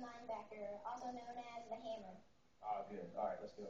linebacker, also known as the Hammer. Ah, good. All right, let's go.